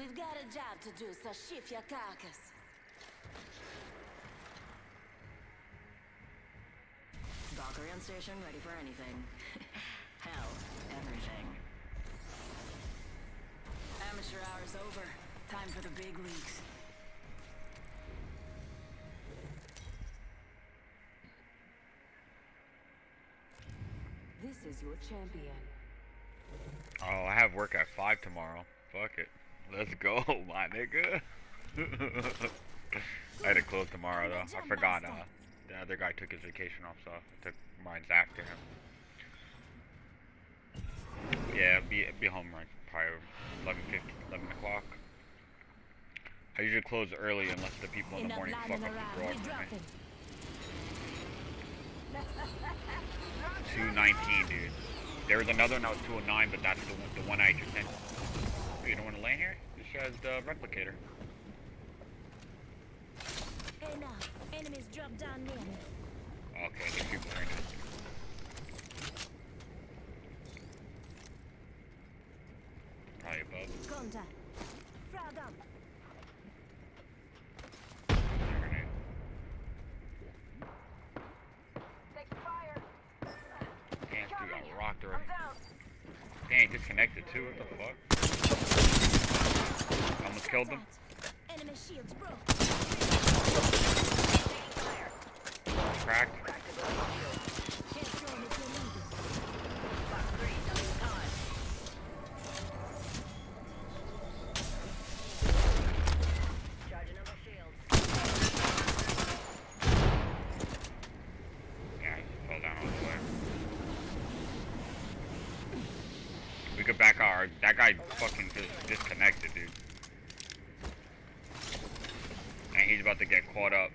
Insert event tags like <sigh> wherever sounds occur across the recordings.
We've got a job to do, so shift your carcass. Valkyrian station ready for anything. <laughs> Hell, everything. Amateur hour's over. Time for the big leagues. This is your champion. Oh, I have work at 5 tomorrow. Fuck it. Let's go, <laughs> my nigga. <laughs> I had to close tomorrow, though. I forgot, uh, the other guy took his vacation off, so I took mine's after him. Yeah, be be home like probably 11, 11 o'clock. I usually close early unless the people in the morning fuck up the draw for me. <laughs> 219, dude. There was another one that was 209, but that's the one, the one I just sent. You don't want to land here? Has the replicator. Now, enemies drop down near me. Okay, there's people right now. Probably above. Contact. Frag up. Grenade. Damn, dude got rocked already. Dang, disconnected too. What the fuck? Almost killed him. Contact. Enemy shields broke. Cracked. Can't throw me if you're leaving. Charging up my shields. Yeah, I just fell down all the way. We could back our. That guy fucking just disconnected, dude. And he's about to get caught up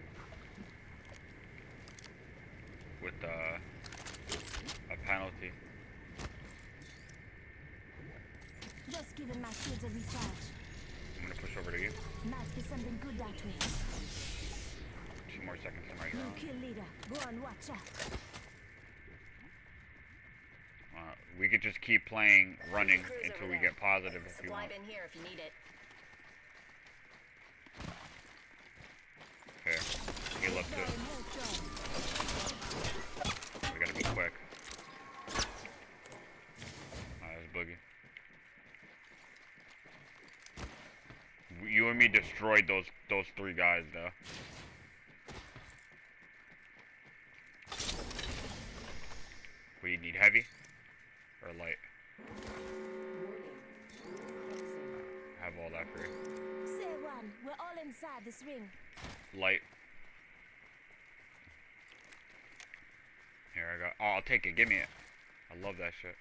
with uh, a penalty. Just giving my shields a recharge. I'm gonna push over to you. Might be something good that way. Two more seconds in my New ground. kill leader. Go on, watch out. Uh, we could just keep playing, running until we get positive if you want. bin here if you need it. Here, heal up too. We gotta be quick. Oh, there's Boogie. You and me destroyed those those three guys though. What do you need, heavy or light? Have all that for you. Say one. We're all inside this ring. Light. Here I go. Oh, I'll take it. Give me it. I love that shit.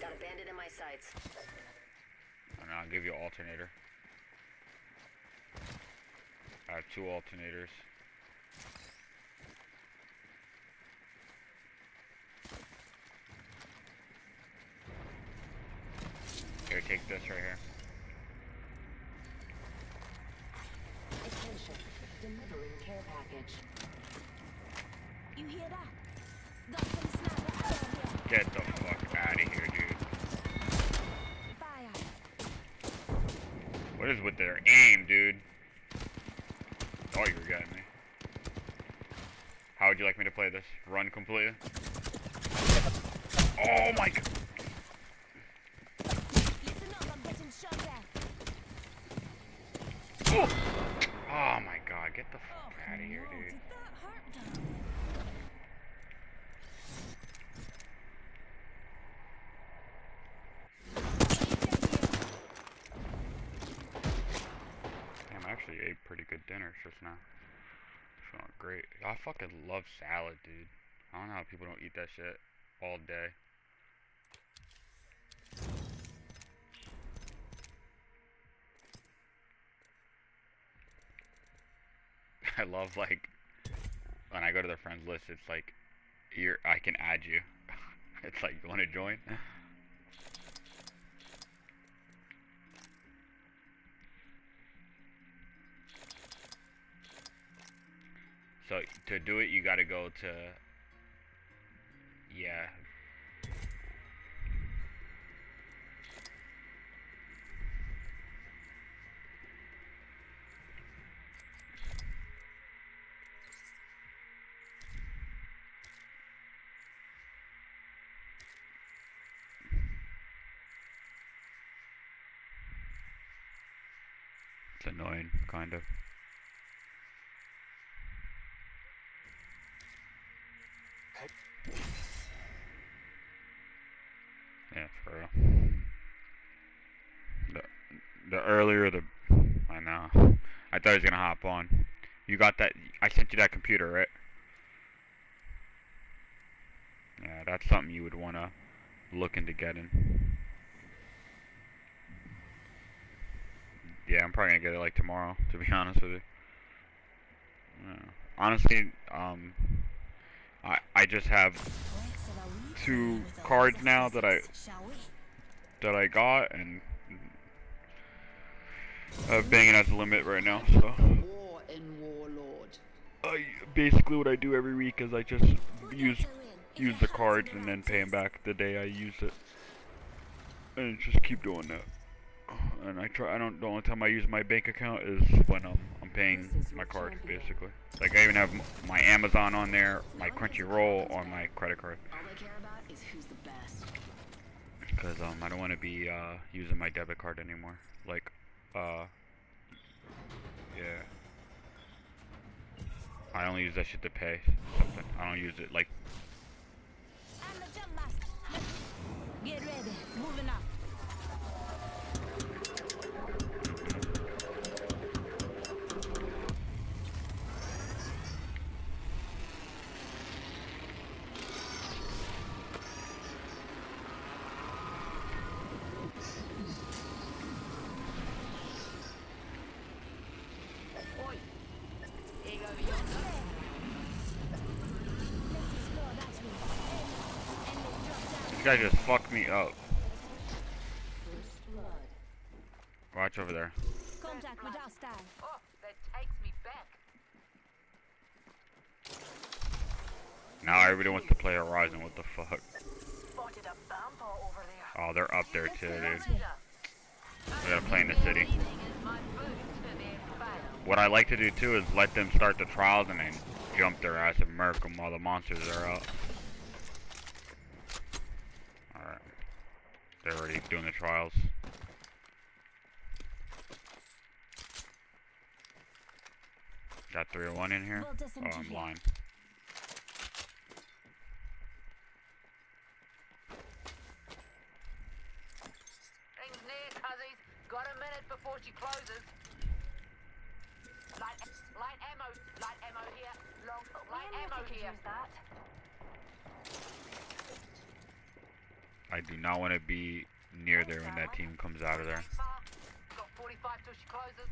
Got a bandit in my sights. Oh, and I'll give you an alternator. I have two alternators. Take this right here. Attention. Delivering care package. You hear that? Got some sniper down here. Get the fuck out of here, dude. Fire. What is with their aim, dude? Oh, you were getting me. How would you like me to play this? Run completely? Oh my god. Listen up, I'm getting shot at. Oh, oh my god, get the fuck out of here, no, dude. Did that hurt them? Damn, I actually ate pretty good dinner just now. Feeling great. I fucking love salad, dude. I don't know how people don't eat that shit all day. <laughs> I love like when I go to the friends list, it's like you're I can add you. <laughs> it's like you want to join? So to do it, you got to go to yeah. It's annoying, kind of. Yeah, for real. The, the earlier the... I know. I thought he was gonna hop on. You got that... I sent you that computer, right? Yeah, that's something you would wanna look into getting. Yeah, I'm probably gonna get it like tomorrow, to be <laughs> honest with you. Yeah. Honestly, um, I I just have two cards now that I that I got, and I'm banging at the limit right now. So War in Warlord. I basically what I do every week is I just use use the cards and then pay them back the day I use it, and just keep doing that. And I try. I don't. The only time I use my bank account is when I'm I'm paying my card, basically. Like I even have my Amazon on there, my Crunchyroll on my credit card, All they care about is who's the best. because um I don't want to be uh using my debit card anymore. Like, uh, yeah. I only use that shit to pay something. I don't use it like I'm the jump master. Get ready. Moving up. Guy just fucked me up. Watch over there. Contact with our style. Oh, that takes me back. Now everybody wants to play Horizon. What the fuck? Spotted a bumper over there. Oh, they're up there too, dude. Ranger, We gotta play in the city. leaning in my boot to their fail. What I like to do too is let them start the trials and then jump their ass and murk them while the monsters are out. They're already doing the trials. Got 301 in here? Volta Oh, I'm blind. Things near, cuzzies. Got a minute before she closes. Light, light ammo, light ammo here. Long, light ammo here. that. I do not want to be near there when that team comes out of there. Got 45 till she closes.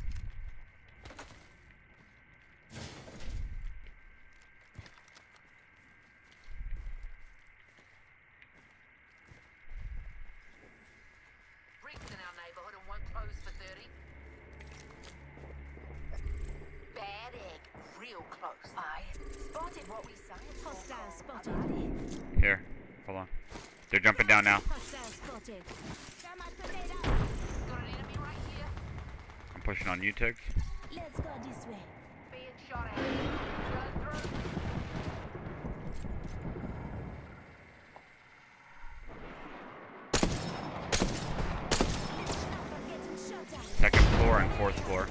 Freaks in our neighborhood and won't close for 30. Bad egg, real close. Aye. Spotted what we science Hostile spotted. Here, hold on. They're jumping down now. Hostile spotted. Thermite grenade out. Got an enemy here. I'm pushing on you, Tiggs. Let's go this way. Being shot at. Run through. Sniper getting shot at. Second floor and fourth floor.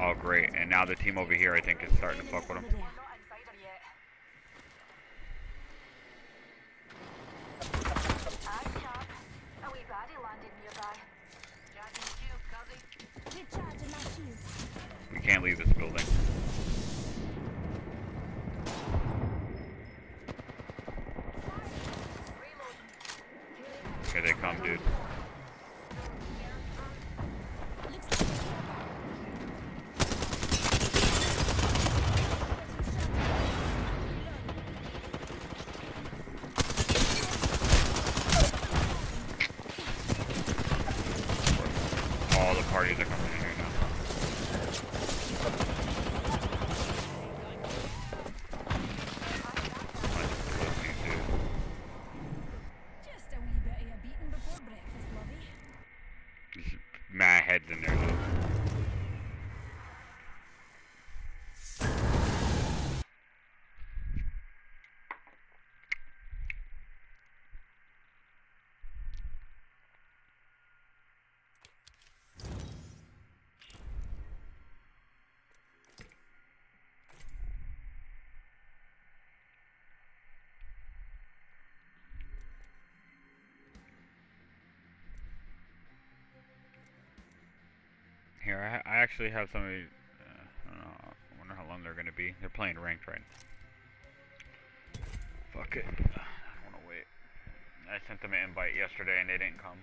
Oh, great. And now the team over here, I think, is starting to fuck with them. Over there. Not inside her yet. Aye, chap. A wee baddie landed nearby. Jacking shield, cuzzy. Recharging my shields. We can't leave this building. Here they come, dude. Looks like All the parties are coming in here now. Bunch of pussies, dude. Just a wee bit of a beating before breakfast, lovey. There's mad in there, dude. I actually have somebody. Uh, I don't know. I wonder how long they're gonna be. They're playing ranked right now. Fuck it. I wanna wait. I sent them an invite yesterday and they didn't come.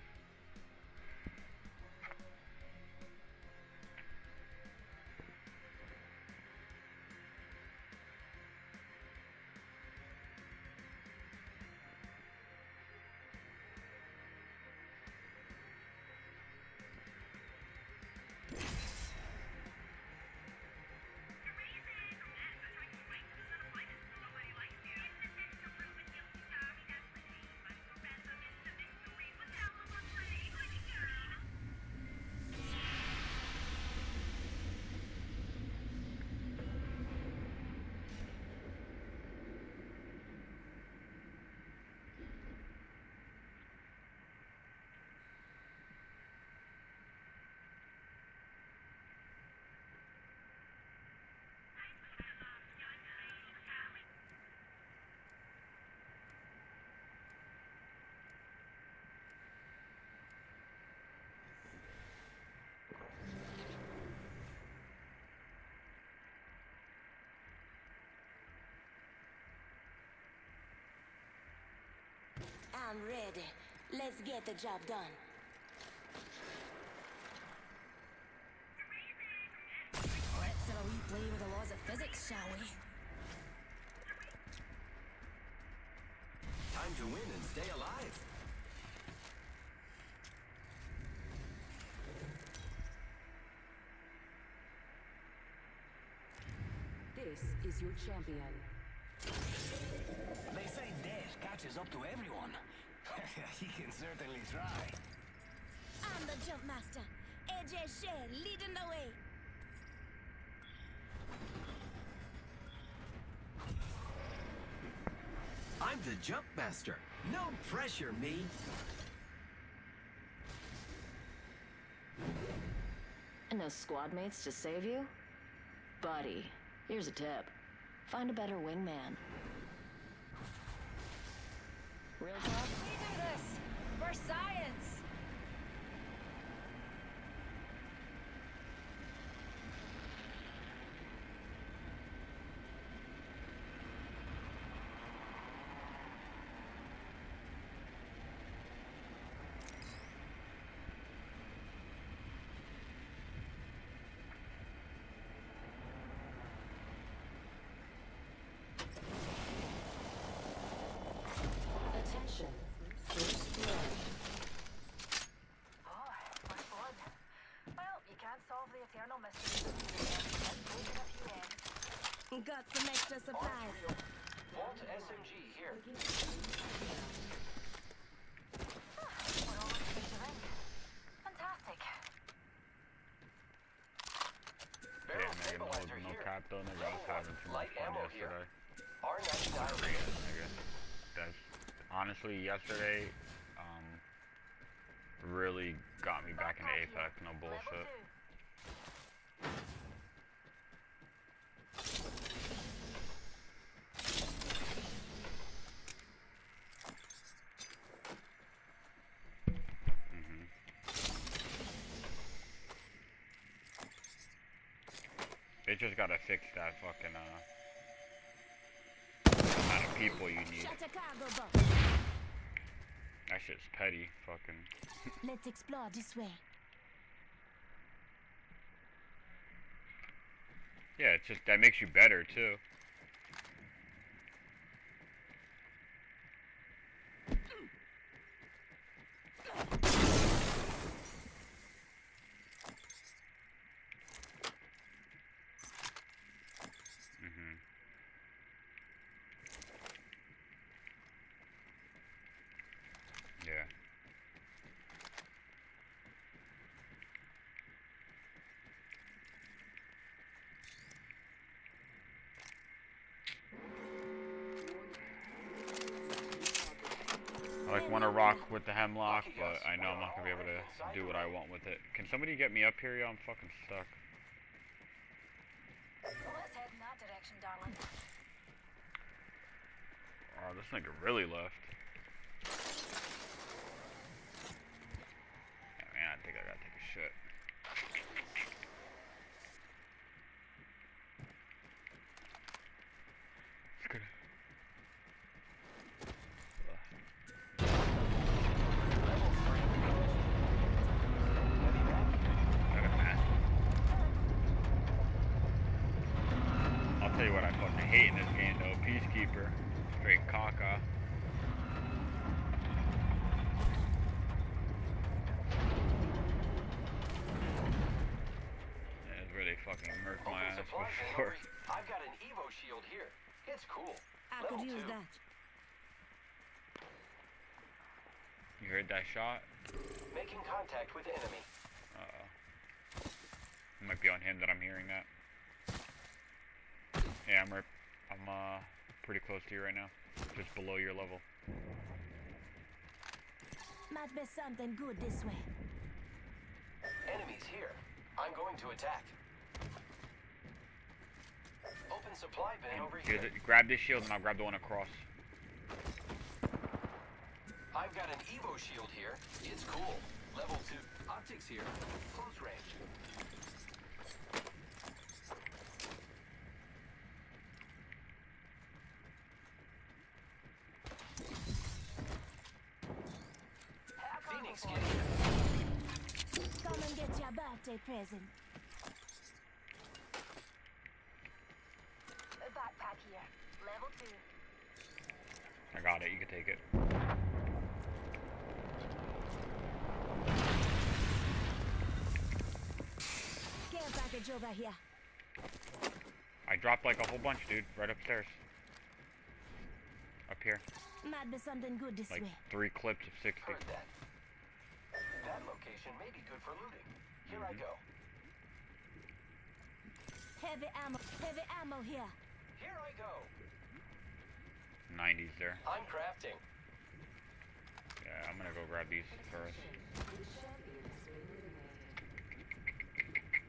I'm ready. Let's get the job done. Let's have a wee play with the laws of physics, shall we? Time to win and stay alive. This is your champion. They say death catches up to everyone. <laughs> he can certainly try. I'm the jump master. Ajay Che leading the way. I'm the jump master. No pressure, me. And no squad mates to save you? Buddy, here's a tip. Find a better wingman. Real talk? For science. Attention. First blood. Oh, first blood. Well, you can't solve the eternal mystery. Let's break in a few eggs. Got some extra supplies. Volt SMG here. We're all ready to ring. Fantastic. Yeah, Barrel nigga, no, stabilizer no here. cap though, nigga. I was having too much fun yesterday. R99 Diarrhea, nigga. That's honestly yesterday. Um, really got me back into Apex. No Level bullshit. two. hmm They just gotta fix that fucking uh amount of people you need. Shut a cargo box. That shit's petty. Fucking. <laughs> Let's explore this way. Yeah, it's just that makes you better too. Mhm. Yeah. I like want to rock with the Hemlok, but I know I'm not gonna be able to do what I want with it. Can somebody get me up here? Yo, I'm fucking stuck. Oh, this nigga really left. Yeah, man, I think I gotta take a shit. I fucking hate in this game though. Peacekeeper. Straight caca. Yeah, That's where they fucking murked my ass supply bin before. I've got an Evo shield here. It's cool. I Level could use two. that. You heard that shot? Making contact with the enemy. Uh-oh. It might be on him that I'm hearing that. Yeah, I'm, right- I'm uh, pretty close to you right now. Just below your level. Might be something good this way. Enemies here. I'm going to attack. Open supply bin over here. it. Grab this shield and I'll grab the one across. I've got an Evo shield here. It's cool. Level 2. Optics here. Close range. Phoenix, get here. Come and get your birthday present. A backpack here. Level 2. I got it. You can take it. Care package over here. I dropped like a whole bunch, dude. Right upstairs. Up here. Might be something good this Like way. three clips of 60. Heard that. That location may be good for looting. Here I mm-hmm. go. Heavy ammo. Heavy ammo here. Here I go. 90s there. I'm crafting. Yeah, I'm gonna go grab these first.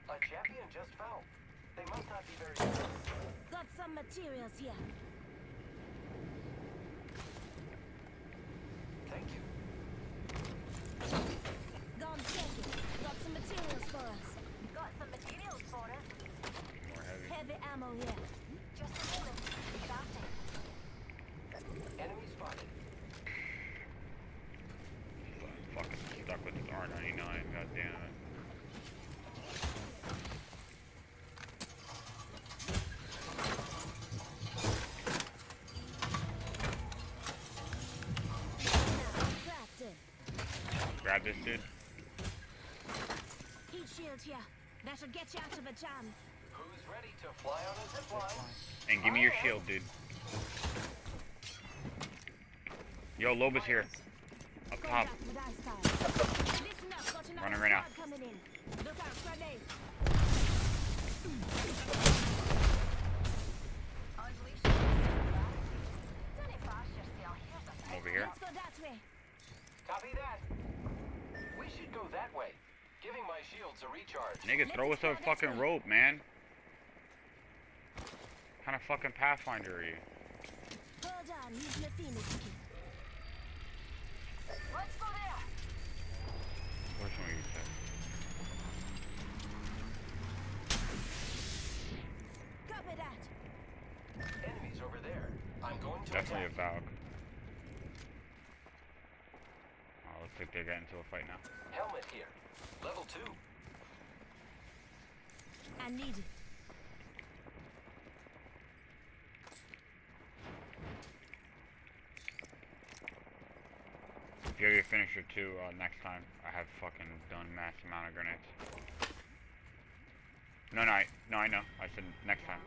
A champion just fell. They must not be very good. Got some materials here. Thank you. Gone check it. Got some materials for us. Got some materials for us. More heavy. Heavy ammo here. Just a moment. Crafting. Enemy spotted. Fucking stuck with this R99. God damn it. Grab this dude. Heat shield here. That should get you out of a jam. And give me your shield, dude. Yo, Loba's here. Up top. Contact with ice fire. Listen up, got another Running right now. squad coming in. Look out, grenade. Unleash the Don't it fast yourself. Here's a I'm over here. Let's go that way. Copy that. We should go that way. Giving my shields a recharge. Nigga, throw us a fucking rope, man. What kind of fucking Pathfinder are you? Hold on, use my phoenix kit. Let's go there. Which one you said? Copy that. Enemies over there. I'm going to Definitely a. Valk. Oh, looks like they're getting into a fight now. Helmet here. Level 2. I need it. If you have your finisher too, uh, next time, I have fucking done mass amount of grenades. No, no, I, no, I know. I said next time.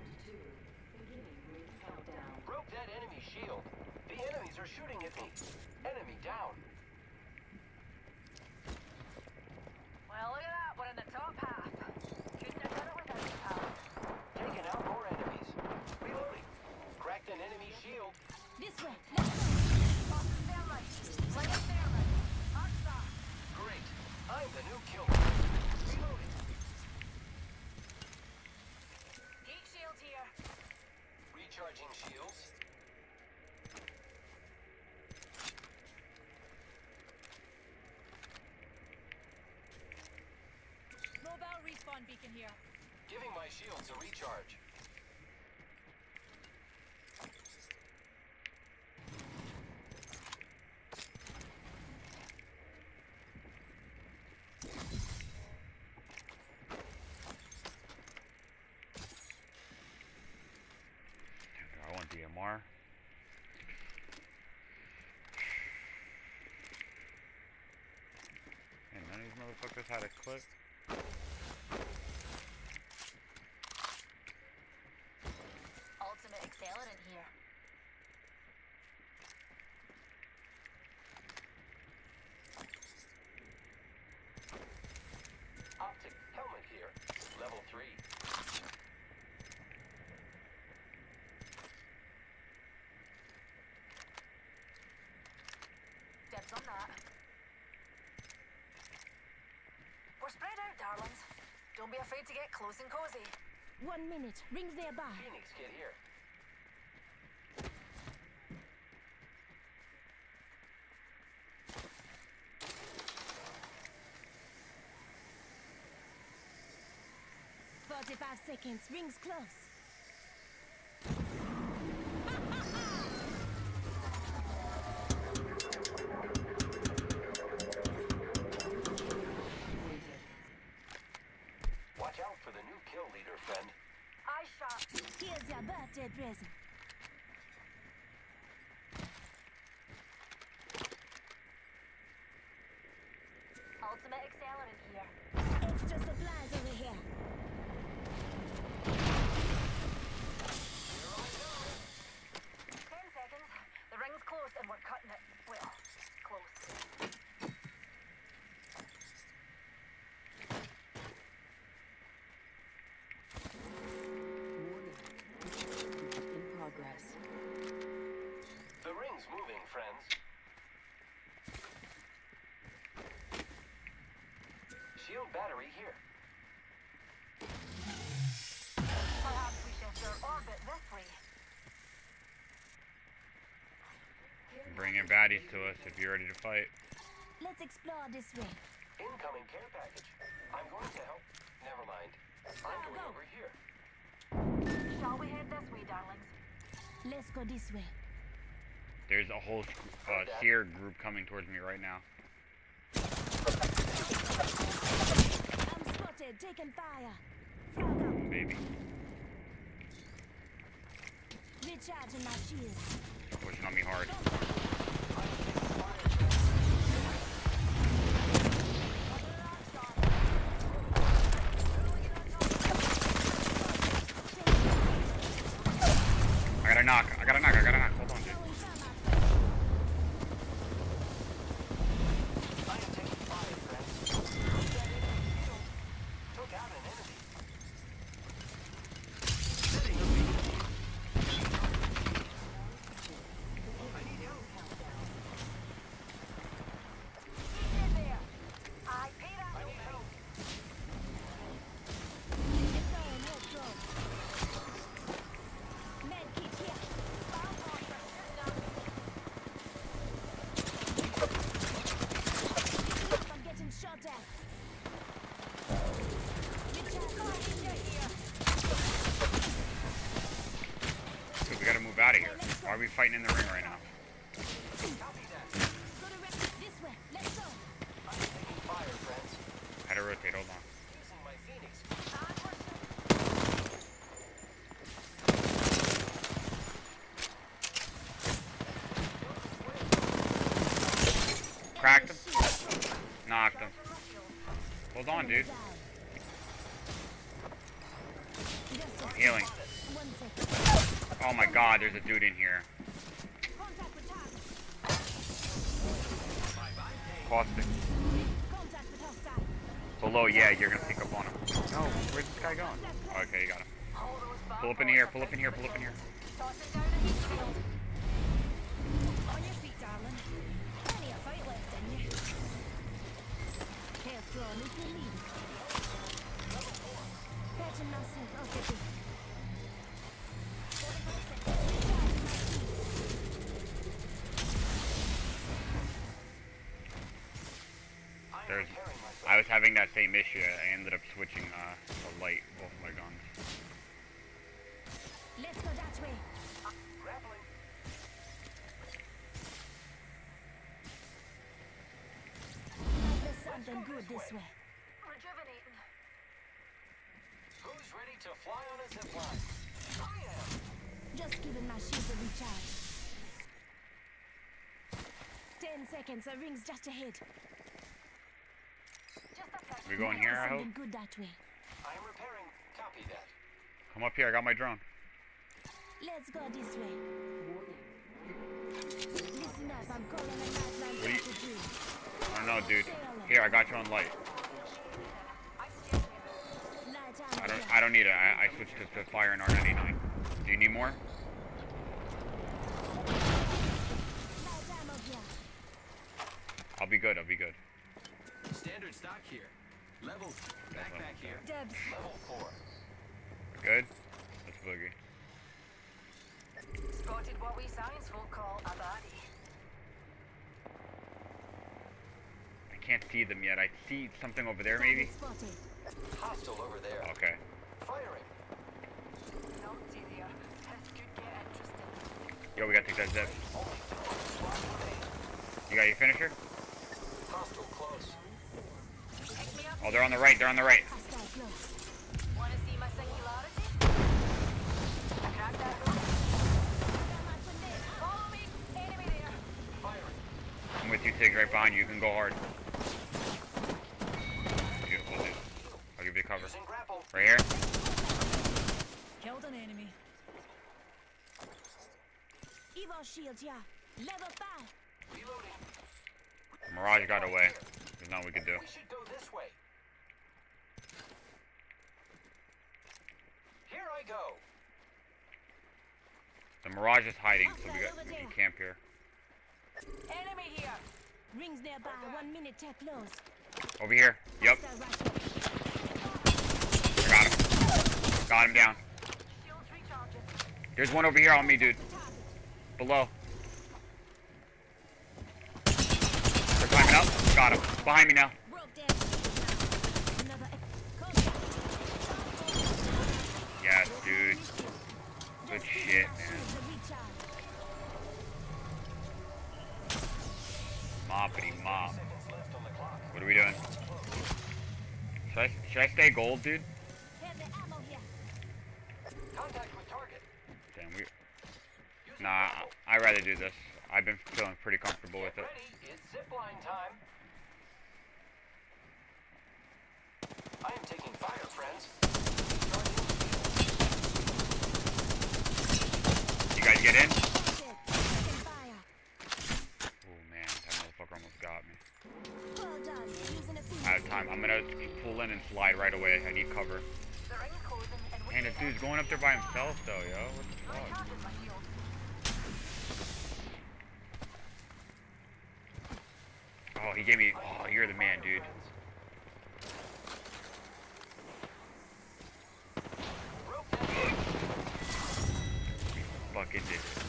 Broke that enemy shield. The enemies are shooting at me. Enemy down. Well, look at that. We're in the top half. Couldn't have done it without you, pal. Taking out more enemies. Reloading. Cracked an enemy shield. This way. Let's go. Pop the thermite. Play a thermite. Hot stop. Great. I'm the new killer. Reloading. Heat shield here. Recharging shields. Mobile respawn beacon here. Giving my shields a recharge. Motherfuckers had a clip. Ultimate accelerant here. Optic helmet here. Level 3. Dibs on that. We're spread out, darlings. Don't be afraid to get close and cozy. One minute. Rings nearby. Phoenix get here. Forty-five seconds. Rings close. Your birthday present. Ultimate accelerant here. Extra supplies over here. Ten seconds. The ring's close and we're cutting it. Well, close. Warning. In progress. The ring's moving, friends. Shield battery here. Perhaps we shift our orbit this way. Bringing baddies to us if you're ready to fight. Let's explore this way. Incoming care package. I'm going to help. Never mind. I'm going over here. Shall we head this way, darlings? Let's go this way. There's a whole uh, seer group coming towards me right now. Spotted. Taking fire. Baby. Recharging my shield. Pushing on me hard. I got a knock. I got a knock. I got a knock. Hold on, dude. Throwing thermite. I am taking fire, friends. Took out an enemy. Setting a beacon. I need help. Get there. I pay that. I need help. Deploying warp drone. Med kit here. Bound on for system. I'm getting shot at. Recharging my Ninja shield. here. Dude, we gotta move out of here. Why are we fighting in the ring right now? Copy that. Go to rep- this way. Let's go. I'm taking fire, friends. How to rotate? Hold on. Using my Phoenix. And we're set. Cracked him. Knocked him. Hold on, dude. I'm healing. One second. Oh my god, there's a dude in here. Contact with target. Caustic. Contact with hostile. Below, yeah, you're gonna pick up on him. No, where's this guy going? Okay, you got him. Hold those bomb Pull up in here, pull up in here, pull up in here. Tossing down a heat shield. I was having that same issue. I ended up switching uh, the light both my guns. Let's go that way. Grappling. There's something good this way. Rejuvenating. Who's ready to fly on a zip line? I am. Just giving my shield a recharge. Ten seconds, a ring's just ahead. We going Might here, I hope? something good that way. I am repairing. Copy that. Come up here, I got my drone. Let's go this way. Listen up, I'm calling a lifeline What do you- to you. I don't know, dude. Here, I got you on light. Light I don't. I don't need it. I, I switched to, to fire and R99. Do you need more? Light ammo here. I'll be good, I'll be good. Standard stock here. Level. Backpack here. Debs. Level four. Good? Let's boogie. Spotted what we science will call a body. I can't see them yet. I see something over there, maybe? Target spotted. Hostile over there. Okay. Firing. Naughty there. Uh, it could get interesting. Yo, we gotta take that zip. Only four squad remain. You got your finisher? Hostile close. Pick me up. Oh, they're on the right, they're on the right. Hostile close. Wanna see my singularity? I cracked that door. Follow me. Enemy there. Firing. I'm with you, Tig, right behind you. You can go hard. Beautiful, dude. I'll give you cover. Using grapple. Right here? Killed an enemy. Evo shield here. Level 5. Reloading. Mirage got away. There's nothing we can do. We should go this way. Here I go. The Mirage is hiding, so we got we can camp here. Enemy here. Rings nearby. One minute till close. Over here. Yep, I got him. Got him down. There's one over here on me, dude. Below. They're climbing up. Got him. Behind me now. Broke their Another Coast. Yes, dude. Good shit, man. Moppity mop. What are we doing? Should I, should I stay gold, dude? Damn, we. Nah. I- I'd rather do this. I've been feeling pretty comfortable with it. I am taking fire, friends. Charging. You guys get in? Shit. Taking fire. Oh man, that motherfucker almost got me. Well done. Using a feed. Out of time. I'm gonna pull in and slide right away. I need cover. The ring closing and we this dude's going up there by himself though, yo. What the fuck? recharging my shield. Oh, he gave me. Oh, you're the man, dude. Fucking did. it.